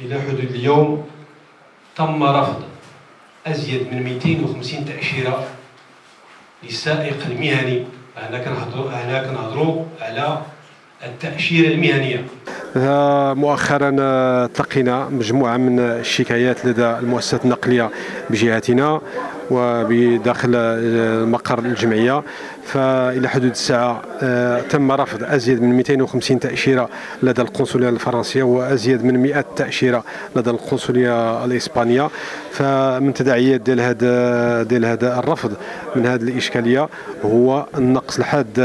إلى حدود اليوم تم رفض أزيد من 250 تأشيرة للسائق المهني. هنا كنهضروا هنا كنهضروا على التأشيرة المهنية. مؤخرا تلقينا مجموعة من الشكايات لدى المؤسسات النقلية بجهتنا وبداخل مقر الجمعية. فإلى حدود الساعة آه، تم رفض أزيد من 250 تأشيرة لدى القنصلية الفرنسية وأزيد من 100 تأشيرة لدى القنصلية الإسبانية. فمن تداعيات ديال هذا ديال هذا الرفض من هذه الإشكالية هو النقص الحاد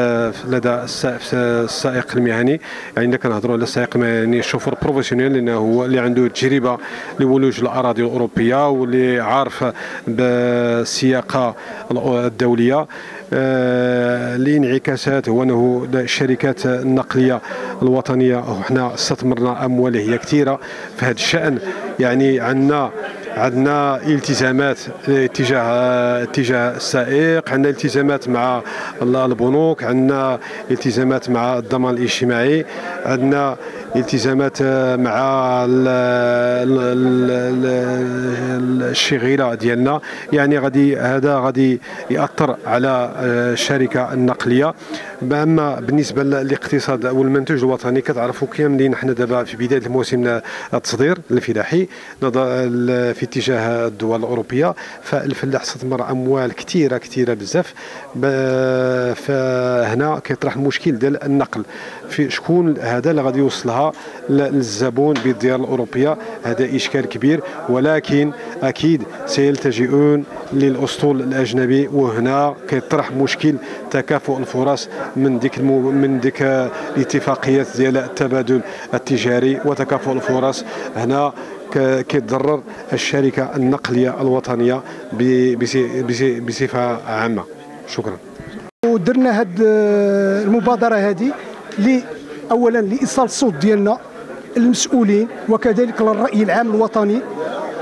لدى السائق المهني. يعني كنهضروا على السائق المهني الشوفور بروفيسيونيل لأنه هو اللي عنده تجربة لولوج الأراضي الأوروبية واللي عارف بالسياقة الدولية. الانعكاسات هو أنه الشركات النقليه الوطنية حنا استثمرنا أموال هي كثيرة. في هذا الشأن يعني عندنا عندنا التزامات اتجاه اتجاه السائق عندنا التزامات مع البنوك عندنا التزامات مع الضمان الاجتماعي عندنا التزامات مع الشغيلة ديالنا. يعني غادي هذا غادي يأثر على الشركة النقلية. اما بالنسبة للاقتصاد أو المنتوج الوطني كتعرفوا كاملين حنا دابا في بداية الموسم التصدير الفلاحي في اتجاه الدول الأوروبية. فالفلاح استثمر أموال كثيره كثيرة بزاف. فهنا كيطرح المشكل ديال النقل. في شكون هذا اللي غادي يوصلها؟ للزبون بالديار الأوروبية هذا إشكال كبير ولكن أكيد سيلتجئون للأسطول الأجنبي وهنا كيطرح مشكل تكافؤ الفرص من ديك المو من ديك الاتفاقيات ديال التبادل التجاري وتكافؤ الفرص. هنا كيتضرر الشركة النقلية الوطنية بصفة عامة. شكرا. ودرنا هذه المبادرة هذه اولا لإيصال الصوت ديالنا للمسؤولين وكذلك للرأي العام الوطني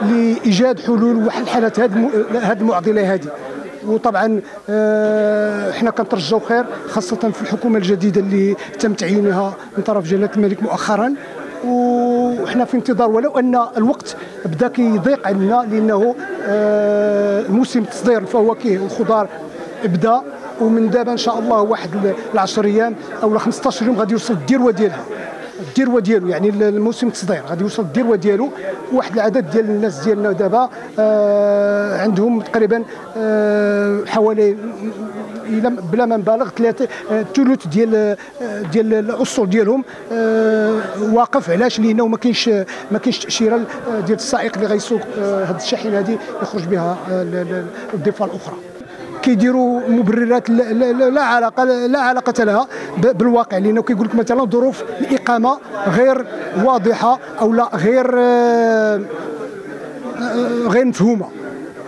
لإيجاد حلول وحل حالات هذه المعضلة هذه وطبعا آه، إحنا كنترجوا خير خاصة في الحكومة الجديدة اللي تم تعيينها من طرف جلالة الملك مؤخرا. وحنا في انتظار ولو أن الوقت بدأ كيضيق علينا لأنه آه، موسم التصدير الفواكه والخضار بدا ومن دابا إن شاء الله واحد 10 أيام أو ل 15 يوم غادي يوصل الديروه ديالها الديروه ديالو يعني الموسم التصدير غادي يوصل الديروه ديالو واحد العدد ديال الناس ديالنا دابا آه عندهم تقريبا آه حوالي بلا ما نبالغ ثلاثة ثلث ديال آه، ديال الاصول ديالهم آه واقف. علاش؟ لأنه ما كاينش ما كاينش تأشيرة ديال السائق اللي غيسوق آه هذه الشاحنة هذه يخرج بها آه، الضفة الأخرى. كيديروا مبررات لا علاقه لا علاقة لها بالواقع لأنه كيقول لك مثلا ظروف الإقامة غير واضحة أو لا غير آه، آه، غير مفهومة.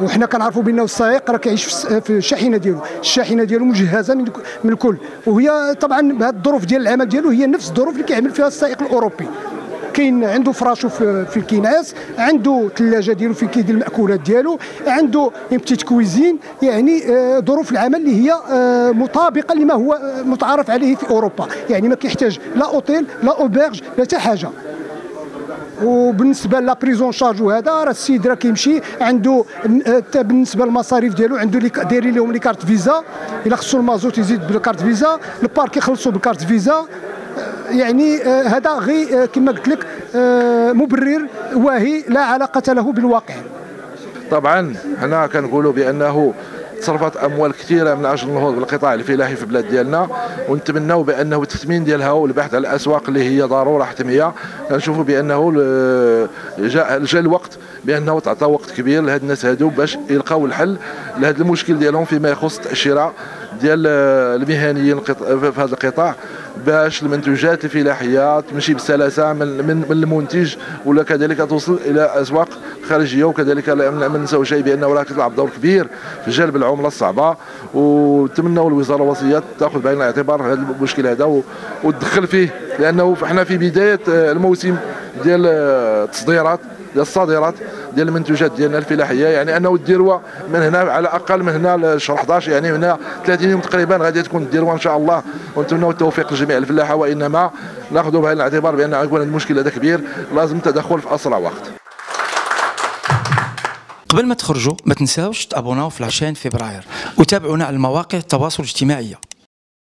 وحنا كنعرفوا بأنه السائق راه كيعيش في الشاحنة ديالو. الشاحنة ديالو مجهزة من الكل. وهي طبعا بهذه الظروف ديال العمل ديالو هي نفس الظروف اللي كيعمل فيها السائق الأوروبي. كاين عنده فراشو في, في الكناس عنده ثلاجه ديالو فين كيدير المأكولات ديالو عنده petite cuisine يعني آه، ظروف العمل اللي هي آه، مطابقة لما هو آه، متعارف عليه في أوروبا. يعني ما كيحتاج لا أوتيل لا auberge لا حتى حاجة. وبالنسبة la prise en charge وهذا راه السيد راه كيمشي عنده حتى بالنسبة للمصاريف ديالو عنده دايرين لهم les cartes Visa إلا خصو المازوت يزيد بال carte Visa ال parc يخلصوا بال carte Visa يعني آه، هذا غير آه، كما قلت لك آه، مبرر واهي لا علاقة له بالواقع. طبعا حنا كنقولوا بأنه تصرفت أموال كثيرة من أجل النهوض بالقطاع الفلاحي في البلاد ديالنا ونتمنوا بأنه التثمين ديالها والبحث على الأسواق اللي هي ضرورة حتمية. كنشوفوا بأنه جاء جاء الوقت بأنه تعطى وقت كبير لهاد الناس هادو باش يلقاو الحل لهذا المشكل ديالهم فيما يخص التاشيره ديال المهنيين في هذا القطاع. باش المنتوجات الفلاحيه تمشي بسلاسة من من, من المنتج ولا كذلك توصل إلى أسواق خارجية وكذلك لا ننساو شيء بانه راه كتلعب دور كبير في جلب العملة الصعبة. ونتمنوا الوزارة الوصية تأخذ بعين الاعتبار هذا المشكل هذا وتدخل فيه لأنه إحنا في بداية الموسم ديال التصديرات ديال الصادرات ديال المنتوجات ديالنا الفلاحية يعني أنه الدروه من هنا على الاقل من هنا لشهر 11 يعني هنا 30 يوم تقريبا غادي تكون الدروه إن شاء الله. ونتمنوا التوفيق لجميع الفلاحة وإنما ناخذوا بعين الاعتبار بأن يكون المشكل هذا كبير لازم تدخل في أسرع وقت. قبل ما تخرجوا ما تنساوش تابوناو في العشرين فبراير وتابعونا على المواقع التواصل الاجتماعي.